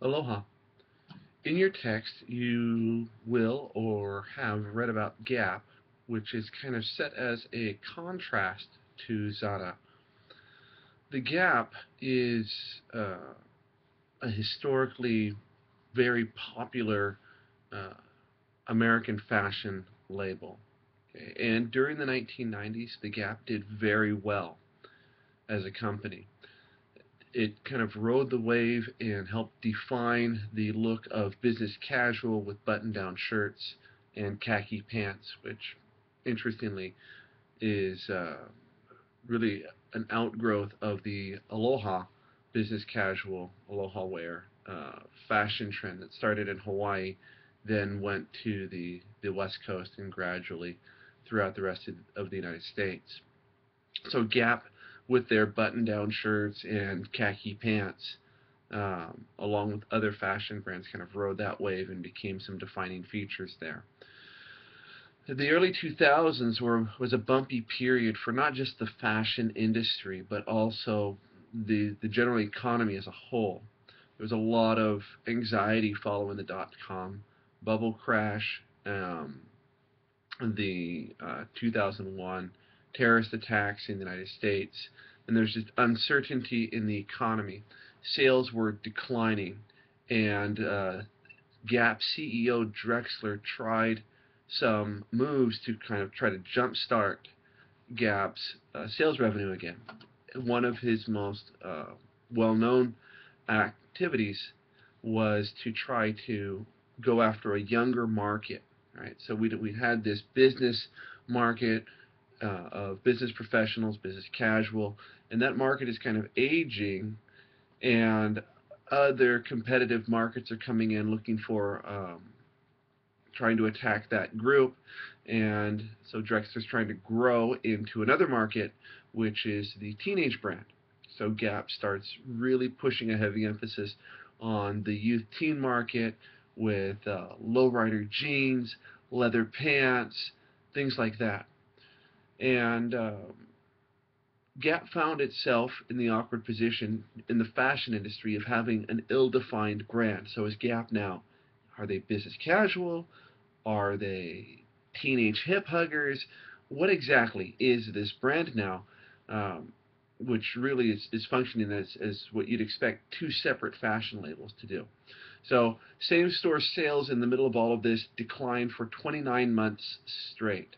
Aloha. In your text, you will or have read about Gap, which is kind of set as a contrast to Zara. The Gap is uh, a historically very popular uh, American fashion label. And during the 1990s, the Gap did very well as a company it kind of rode the wave and helped define the look of business casual with button-down shirts and khaki pants, which, interestingly, is uh, really an outgrowth of the aloha business casual aloha wear uh, fashion trend that started in Hawaii, then went to the, the West Coast and gradually throughout the rest of, of the United States. So Gap with their button-down shirts and khaki pants, um, along with other fashion brands, kind of rode that wave and became some defining features there. The early 2000s were was a bumpy period for not just the fashion industry, but also the the general economy as a whole. There was a lot of anxiety following the dot-com bubble crash, um, the uh, 2001 terrorist attacks in the United States, and there's just uncertainty in the economy. Sales were declining, and uh, Gap CEO Drexler tried some moves to kind of try to jumpstart Gap's uh, sales revenue again. One of his most uh, well-known activities was to try to go after a younger market. Right, so we we had this business market uh, of business professionals, business casual, and that market is kind of aging, and other competitive markets are coming in looking for um, trying to attack that group, and so Drexler's trying to grow into another market, which is the teenage brand. So Gap starts really pushing a heavy emphasis on the youth teen market with uh, lowrider jeans, leather pants, things like that. And um, Gap found itself in the awkward position in the fashion industry of having an ill-defined brand. So is Gap now? Are they business casual? Are they teenage hip huggers? What exactly is this brand now? Um, which really is, is functioning as, as what you'd expect two separate fashion labels to do. So same store sales in the middle of all of this declined for 29 months straight.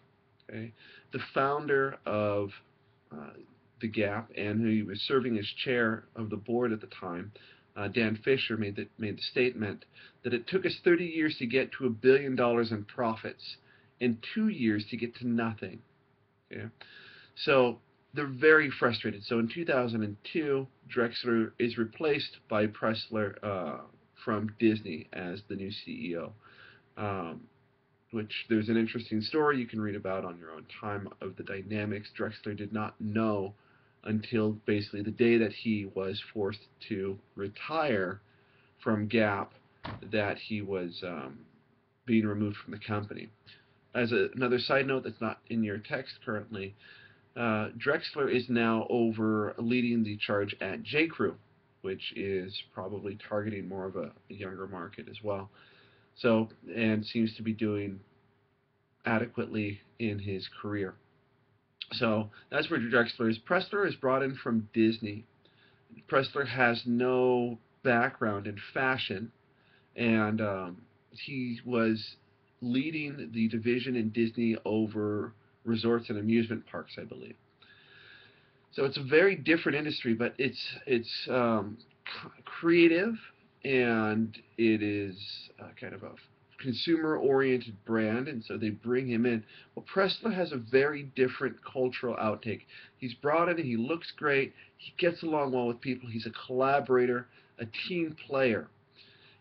Okay? The founder of uh, the Gap and who was serving as chair of the board at the time, uh, Don Fisher, made the, made the statement that it took us 30 years to get to a billion dollars in profits and two years to get to nothing. Okay? So they're very frustrated. So in 2002, Drexler is replaced by Pressler uh, from Disney as the new CEO. Um, which there's an interesting story you can read about on your own time of the dynamics. Drexler did not know until basically the day that he was forced to retire from Gap that he was um, being removed from the company. As a, another side note that's not in your text currently, uh, Drexler is now over leading the charge at J. Crew, which is probably targeting more of a, a younger market as well. So, and seems to be doing adequately in his career. So that's where Drexler is. Pressler is brought in from Disney. Pressler has no background in fashion, and um, he was leading the division in Disney over resorts and amusement parks, I believe. So it's a very different industry, but it's it's um, creative and it is uh, kind of a consumer-oriented brand, and so they bring him in. Well, Pressler has a very different cultural outtake. He's brought in, he looks great, he gets along well with people, he's a collaborator, a team player.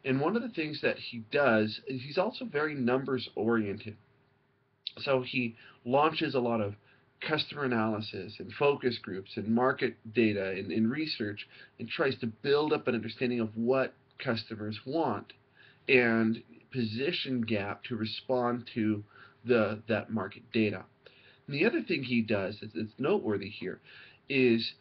And one of the things that he does is he's also very numbers-oriented. So he launches a lot of customer analysis and focus groups and market data and, and research and tries to build up an understanding of what customers want and position gap to respond to the that market data. And the other thing he does that's, noteworthy here is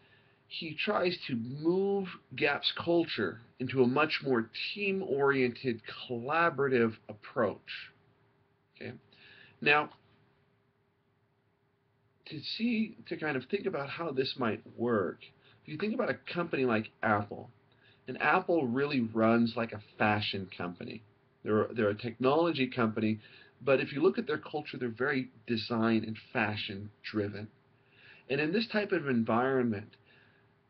he tries to move Gap's culture into a much more team-oriented, collaborative approach. Okay, now to see to kind of think about how this might work, if you think about a company like Apple, and Apple really runs like a fashion company. They're they're a technology company, but if you look at their culture, they're very design and fashion driven. And in this type of environment,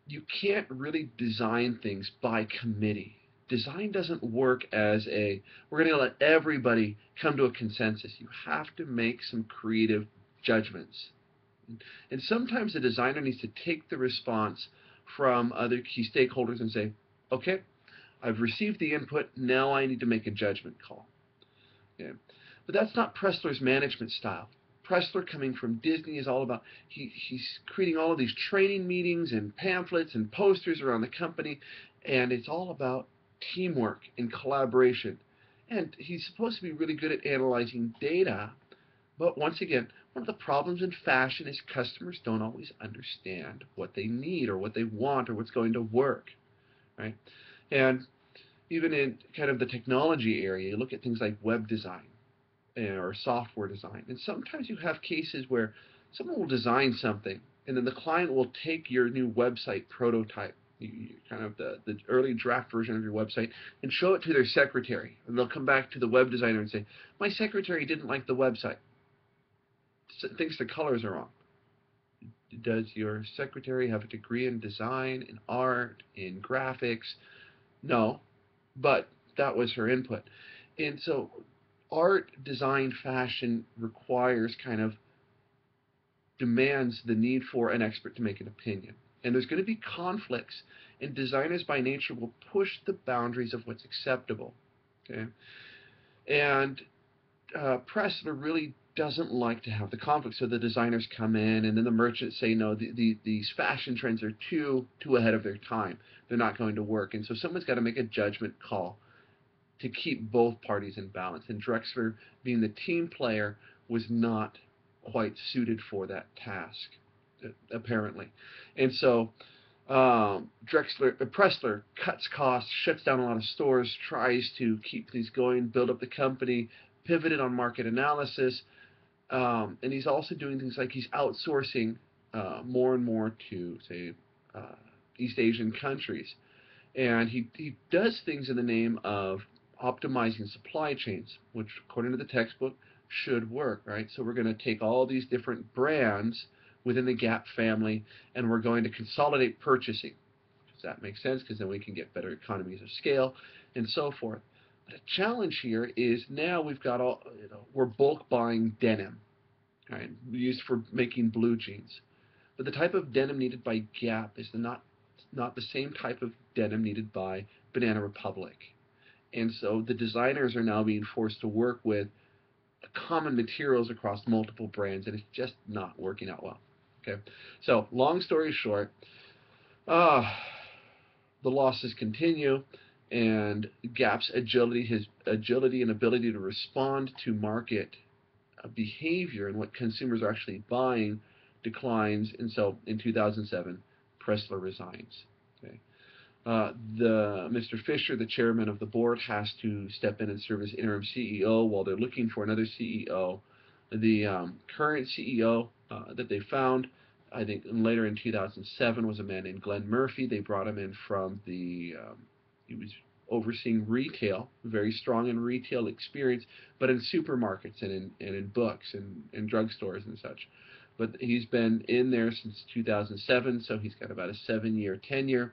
you can't really design things by committee. Design doesn't work as a, we're going to let everybody come to a consensus. You have to make some creative judgments. And sometimes the designer needs to take the response from other key stakeholders and say, okay, I've received the input, now I need to make a judgment call. Okay. But that's not Pressler's management style. Pressler coming from Disney is all about he, he's creating all of these training meetings and pamphlets and posters around the company and it's all about teamwork and collaboration and he's supposed to be really good at analyzing data but once again one of the problems in fashion is customers don't always understand what they need or what they want or what's going to work right and even in kind of the technology area you look at things like web design eh, or software design. And sometimes you have cases where someone will design something and then the client will take your new website prototype, kind of the, the early draft version of your website, and show it to their secretary. And they'll come back to the web designer and say, my secretary didn't like the website. Thinks the colors are wrong. Does your secretary have a degree in design, in art, in graphics? No, but that was her input. And so art, design, fashion requires kind of demands the need for an expert to make an opinion. And there's going to be conflicts, and designers by nature will push the boundaries of what's acceptable. Okay, and uh, Pressler really doesn't like to have the conflict, so the designers come in, and then the merchants say, no, the, the, these fashion trends are too too ahead of their time. They're not going to work, and so someone's got to make a judgment call to keep both parties in balance. And Drexler, being the team player, was not quite suited for that task, apparently. And so um, Drexler, uh, Pressler cuts costs, shuts down a lot of stores, tries to keep things going, build up the company, pivoted on market analysis, um, and he's also doing things like he's outsourcing uh, more and more to, say, uh, East Asian countries. And he, he does things in the name of optimizing supply chains, which according to the textbook should work, right? So we're going to take all these different brands within the Gap family and we're going to consolidate purchasing. Does that make sense? Because then we can get better economies of scale and so forth. A challenge here is now we've got all, you know, we're bulk buying denim, right? Used for making blue jeans. But the type of denim needed by Gap is not not the same type of denim needed by Banana Republic and so the designers are now being forced to work with common materials across multiple brands, and it's just not working out well. Okay, so long story short, uh, the losses continue, and Gap's agility, his agility and ability to respond to market uh, behavior and what consumers are actually buying declines, and so in 2007, Pressler resigns. Okay. Uh, the Mr. Fisher, the chairman of the board, has to step in and serve as interim CEO while they're looking for another CEO. The um, current CEO uh, that they found, I think later in 2007, was a man named Glenn Murphy. They brought him in from the, um, he was overseeing retail, very strong in retail experience, but in supermarkets and in, and in books and, and drugstores and such. But he's been in there since 2007, so he's got about a seven-year tenure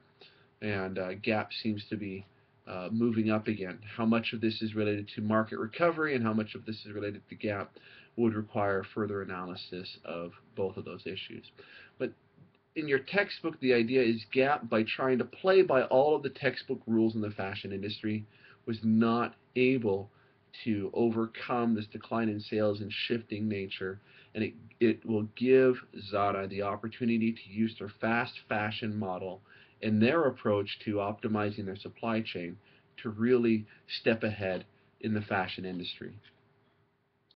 and uh, Gap seems to be uh, moving up again. How much of this is related to market recovery and how much of this is related to Gap would require further analysis of both of those issues. But in your textbook, the idea is Gap, by trying to play by all of the textbook rules in the fashion industry, was not able to overcome this decline in sales and shifting nature. And it, it will give Zara the opportunity to use their fast fashion model and their approach to optimizing their supply chain to really step ahead in the fashion industry.